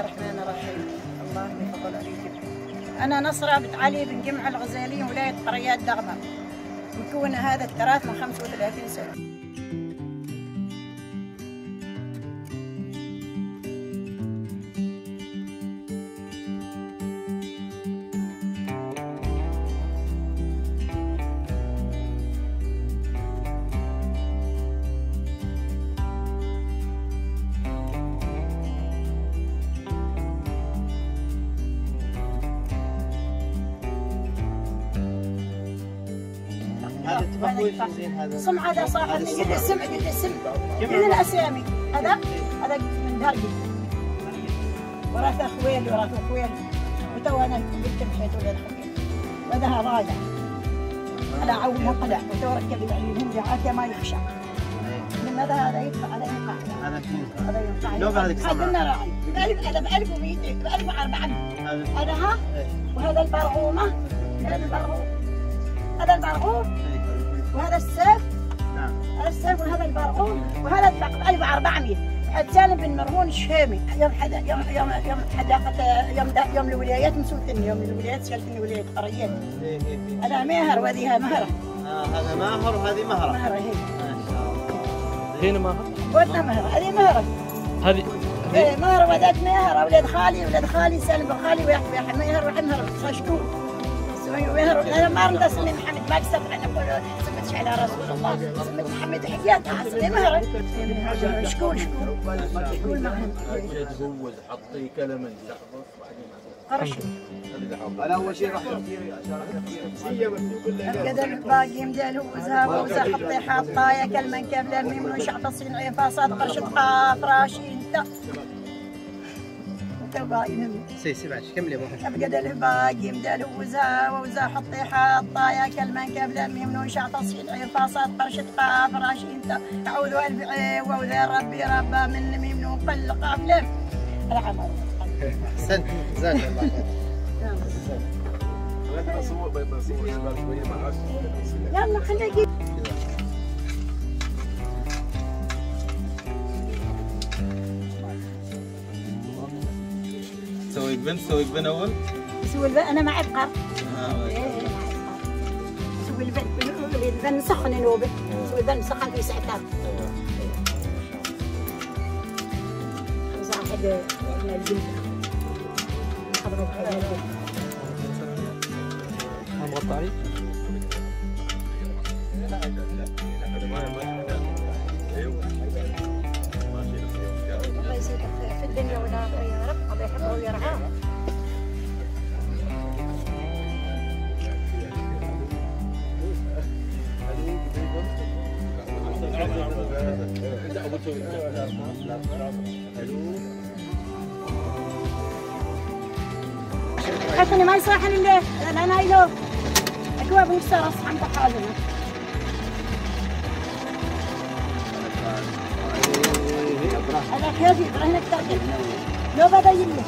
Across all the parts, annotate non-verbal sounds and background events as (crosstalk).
الرحمن الرحيم. الله يفضل عليكم أنا نصرة بنت علي بن جمع الغزالي ولاية قريات دغمة مكونة هذا التراث من 35 سنة. هذا؟ زين هذا سم هذا صاحب. قلت السم قلت السم قلت الأسامي هذا هذا من درجي ورث خويل ورث خويل وتو أنا قلت بحيث ولد خويل وذا ضايع على عون قلع. وتو ركب عليهم دعاك ما يخشى. من ماذا هذا يدفع هذا كيف؟ هذا ينفع لو بعدك سمع. هذا راعي بألف هذا بألف ومئتين بألف وأربعمية هذا. هذا ها؟ إيه. وهذا البرغومة هذا البرغوم هذا البرغوم إيه. وهذا السيف. نعم. هذا السيف وهذا البرغوم وهذا ب 1400 حد سالم بن مرهون الشهامي. يوم حدا يوم يوم يوم حداقة يوم دا يوم الولايات مسوتني يوم الولايات سالتني ولاية قريات إيه، إيه، إيه. هذا ماهر وهذه مهرة. آه، هذا ماهر وهذه مهرة. مهرة هي ما شاء الله. هنا ما قلنا مهرة. هذه مهرة. هذه إيه مهرة وذاك مهرة ولاد خالي ولاد خالي سالم بن خالي ويحيى ويحيى مهر. ويحيى مهر أنا ما رضى أسمي محمد ما قصدت أنا أقول سميتش على رسول الله. سميت محمد حيات اسمي مهر شكون؟ شكون؟ شكون معهم تزوج حطي كلمه أنا اول شيء راح قد الباقي مدال وزها وزها حطي حطايا كلمة كبلة ميم وشعب الصين فاصات قرشة قاف راشي انت. باقي هم سي سي بعد كملي ابو أبقد الباقي مدال وزها وزها حطي حطايا كلمة كبلة ميم وشعب الصين فاصات قرشة قاف راشي انت أعوذ ألف وذا ربي ربا من ميم وقل قاف لم العمل احسنت جزاك الله (laughs) يلا خليك سوي بنت سوي بن اول سوي الب- أنا ما ابقى آه، سوي البن البن سخن نوبه سوي البن سخن في ساعتين يزيدك في الدنيا والآخرة يا رب الله يحبه ويرعاه حتى ما يصحن اللي أنا هايلو اكواب مكسرة صحن بحالنا هذا كافي هنا التركيب لو بدا يله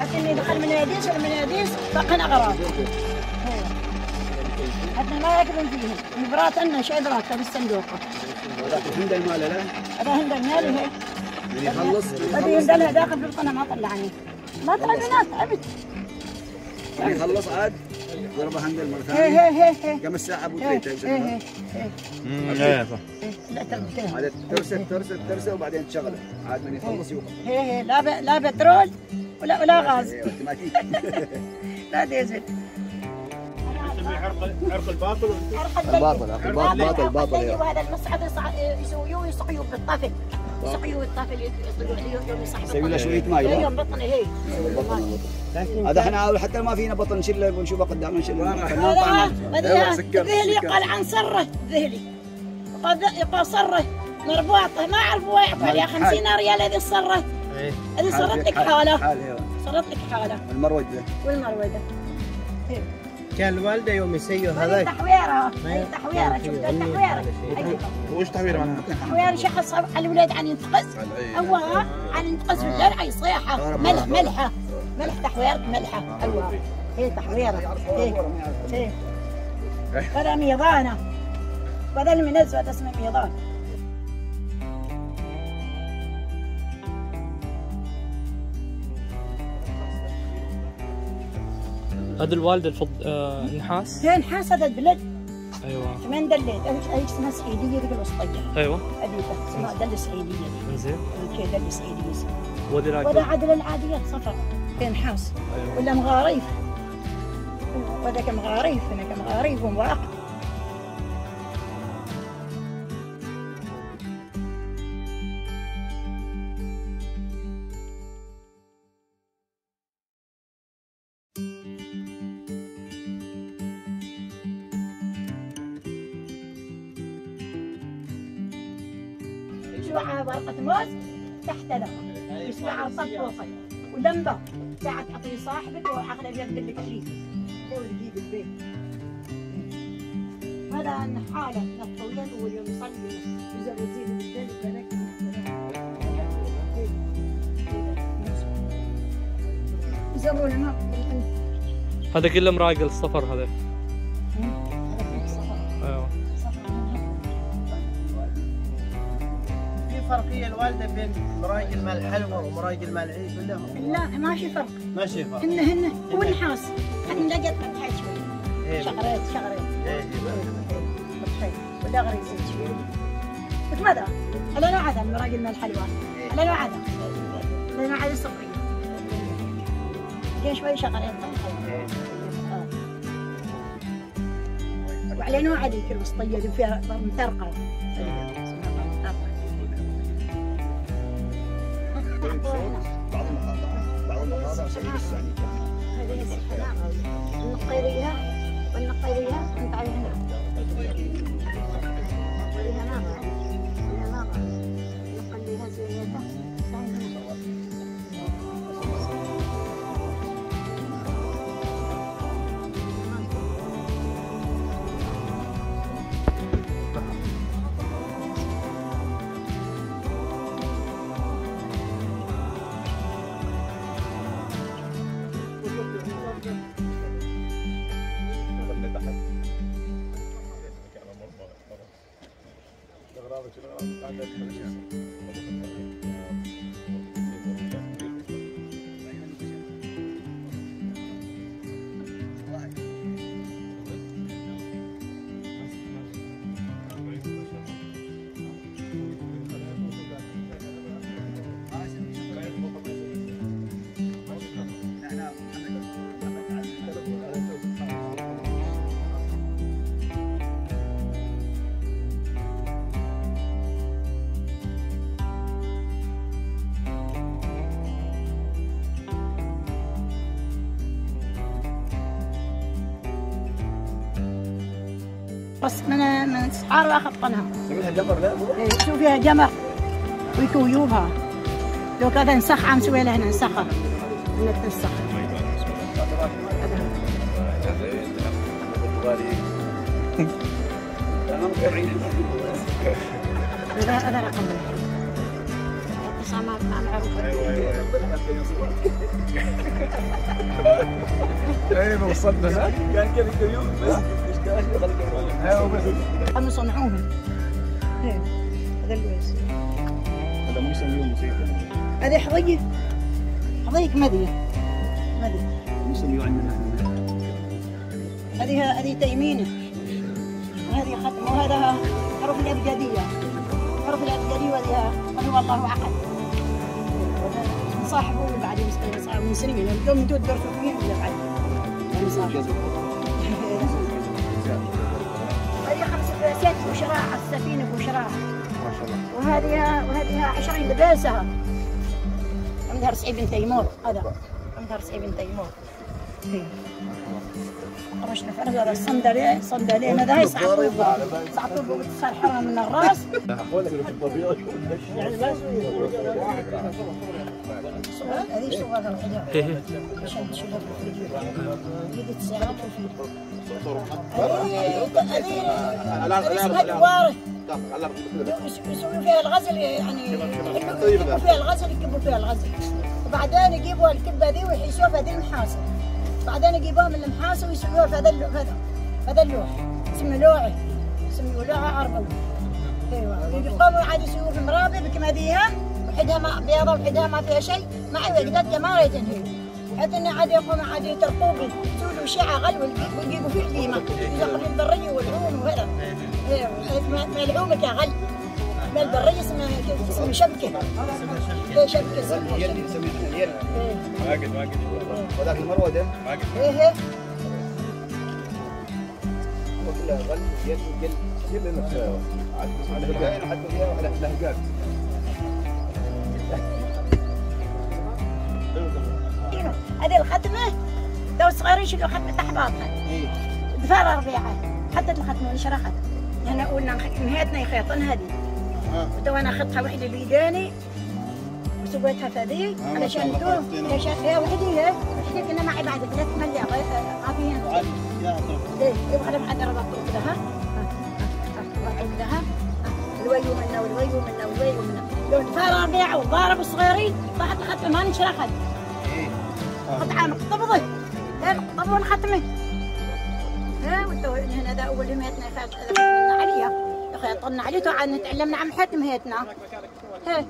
حتى من يديس ولا من يديس بقنا اغراض حتى ما يقدرون فيهم البرات عندنا شيء برات بالصندوقة عند المال لا هذا هند المالي هي من يخلص هذه هندلها داخل في القناة ما طلعني ما طلعنا تعبت من يخلص عاد ضربه عند المال ثاني هي هي هي كم الساعة ابو هي إيه صح هي لا تركتها عاد ترسل ترسل ترسل وبعدين تشغله. عاد من يخلص يوقف. هي هي لا ب... لا بترول ولا ولا غاز. إيه، اوتوماتيك (laughs) لا ديزل عرق الباطل؟ الباطل. أخي، الباطل- باطل- باطل،. وهذا المصعد يسويوه يسقيوه بالطفل يسقيوه بالطفل يطلقوا عليه يوم يصح يسوي له شوية ماء، لا؟ يوم بطنه هي هذا إحنا حتى ما فينا بطن نشيله ونشوفه قدام نشيله ذهلي قال عن سره ذهلي. قال سره مربوطه ما عرفوا يعطوا عليها 50 ريال هذه السره إيه هذه صارت لك حالة حال صارت لك حالة. المروج ذا والمروده كان الوالدة يوم يسيوا هذا تحويرة. هذه تحويرة. شفت التحويره وش تحوير معناها؟ تحويرة شخص على الولاد عن ينتقص. هو عن ينتقص في الليل عن صيحه ملح ملحة. ملح تحويرة ملحة. أيوه هي تحويرة. هي هي ميضانه هذا المنزل هذا اسمه ميضان. هذه الوالده الفض آه النحاس هي نحاس هذا البلد. أيوه. ثمان دليت. هذيك اسمها سعيدية ذيك الوسطية. أيوه. هذيك اسمها دل سعيدية. دي زين. كي دل سعيدية. ولا راكب عدل العاديات صفر في نحاس. أيوه. ولا مغاريف. وذاك مغاريف هناك مغاريف ومواقف يسمعها ورقة موز تحت لها يسمعها صف فوقي ولمبة ساعة تعطي صاحبك وعقله يبدل لك شيء هو اللي يجيب البيت. هذا النحالة الطويل هو اليوم يصلي. يزور يزيد من يزورون الماء هذا كله مراقل السفر هذا. فرقيه الوالدة بين مراجل مال الحلوى ومراجل مال العيد ولا؟ لا ما في فرق. ماشي فرق. هن هن هو النحاس حتى لقيت فتحة شوي. إيه. شغريت شغريت إيه. فتحي ولا غريب زيت شوي. ماذا؟ على نوع هذا المراجل مال الحلوى على نوع هذا على نوع هذا لقيت شوي شغريت إيه. وعلى نوع هذيك الوسطية اللي فيها مترقة Thank you. Hallelujah بس من من سحار وأخطنها. سميها جمر لا إيه، شوف فيها جمر ويكويوبها لو كذا نسخ عم سوي لها هنا نسخها من تنسخ. هذا. هذا. رقم. بس ما ما معروف أيوه وصلنا هناك كان كذا أيوه بس هم يصنعوهم إيه، هذا اللويس هذا مو يسميهم موسيقى هذه حضية حضية مدية مدية مو يسميوا عندنا إحنا هذه هذه تيمينة وهذه ختم وهذا حروف الأبجدية حروف الأبجدية وهذه قل هو الله أحد صاحبه بعد مسكين صاحب من سنين اليوم دود درسوا فيه ولا بعد السفينة وشراع ما شاء الله. وهذه وهذه عشرين لباسها. عندها رسعي بن تيمور هذا. عندها رسعي بن تيمور. إيه. رشنا فرق هذا الصندلين صندلين هذا يسعطوا يسعطوا بتصير حرام من الراس. هذه إيه إيه. عشان تشوفها في الفيديو هذه فيها الغزل يعني يكبوا فيها الغزل يكبوا فيها الغزل وبعدين يجيبوا الكبه ذي ويحيسوها في هذه المحاسن بعدين يجيبوها من المحاسن ويسووها في هذا هذا هذا اللوح اسمه لوعي اسمه لوعة عربوي أيوه يقوموا عاد يسووه في مرابع كما ذيها وحدها ما بيضة وحدها ما فيها شيء ما عاد قد ما ريتن هي حتى انه عاد يقوموا عاد يسووا له وشيعة غل ويجيبوا فيه القيمة يدخلوا البرية والعوم وهذا. إيه، العومة كغل ما البرية اسمها اسمها شبكة. إيه، شبكة اليل شبكة. نسميها اليل إيه، وذاك المروده إيه، إيه. هو كلها غل يل يل يل نفسها على هجاء حتى فيها على لهجات هذه الختمة لو صغيرين يشيلوا ختمة تحت باطها دفار ربيعة حتى الختمة انشرخت يعني قلنا نهايتنا يخيطن هذه. تو أنا اخذتها وحده بيداني وسويتها فذي علشان دوم علشان هي وحدي وحدي كنا معي بعد ثلاث ملي عافيين إيه يبغى لهم كذا ربطوا كذا الويو منا والويو منا والويو منا لو دفار ربيعة وضارب صغيرين طاحت الختمة. ما انشرخت قطعة مقطبضة لا مقطبة الختمة ها هنا ده أول هميتنا خدنا عليها. يا أخي طلنا عليه تو عاد نتعلمنا عن حتم هيتنا ها.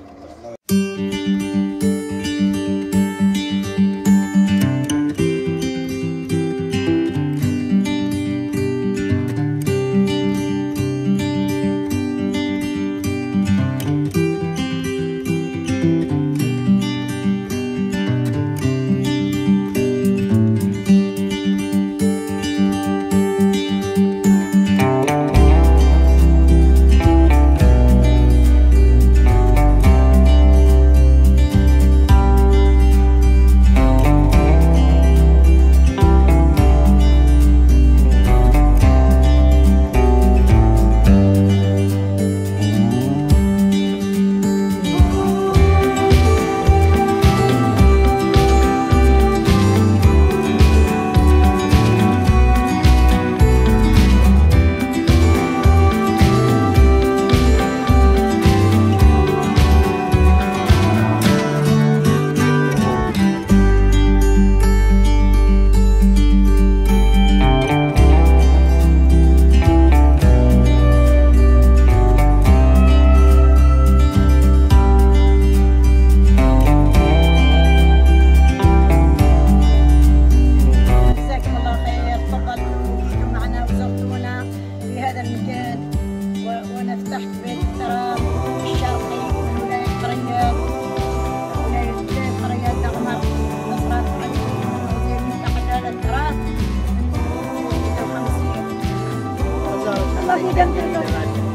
56 الله يديم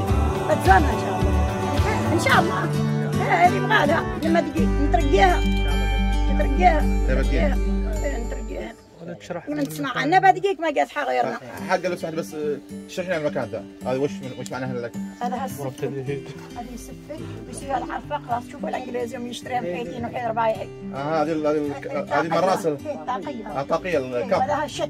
بتزورنا ان شاء الله ان شاء الله إيه، اللي يبغى لها لما تجي نترقيها نترقيها نترقيها إيه، نترقيها تشرح من تسمع عنا بدقيق ما قاس غيرنا حق لو سمحت بس اشرح لنا المكان ذا هذا وش وش معناها لك؟ هذا هالسفة هذه السفة يصير الحرف اقراص شوفوا الانجليزي يوم يشتريها بحيتين وحين ربايعي آه هذه هذه هذه مراس طاقية الطاقية الكب وهذا هالشت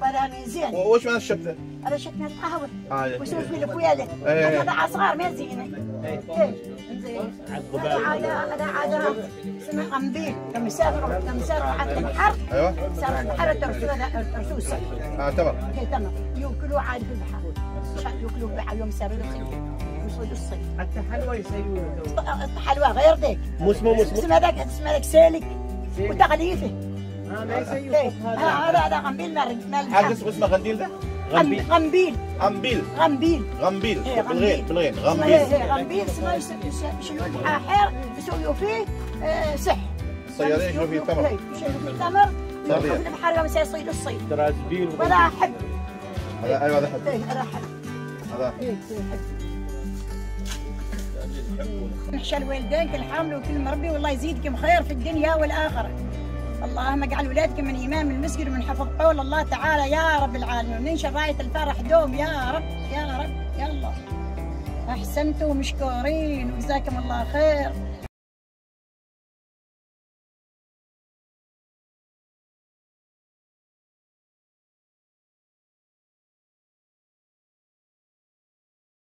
وهذا ميزان وش معنى الشب ذا؟ هذا شت من القهوة. آه وشوف في الفويلة إيه. هذا عصغار ما زينة. إيه. زين. هذا عادة هذا عادة اسمه قنبيل لما يسافروا لما يسافروا حتى البحر أيوه. يسافروا البحر الترسوس الترسوس آه تمام. إيه، تمام. يأكلوا عادي في البحر. في البحر يوم الصيف حتى حلوى يسووا. حلوة غير ذيك. مو اسمه مو اسمه اسمه ذاك اسمه ذاك سالك سالك. وتغليفه هذا هذا هذا قنبيل مال مال حق البحر. اسمه اسمه غنديل ذا؟ غنبيل غنبيل غنبيل غنبيل غنبيل بالغين بالغين غنبيل غنبيل اسمه يشيلوا البحاحير يسووا فيه سح الصيادين يشوفوا فيه التمر يشيلوا فيه التمر في البحر يصيدوا الصيد درازبيل ولا حب هذا أيوه هذا حب هذا حب هذا نحشى الوالدين كل حامل وكل مربي والله يزيدكم خير في الدنيا والآخرة اللهم اجعل ولادكم من إمام المسجد ومن حفظ قول الله تعالى. يا رب العالمين وننشر راية الفرح دوم. يا رب يا رب يا الله. أحسنتم مشكورين وجزاكم الله خير.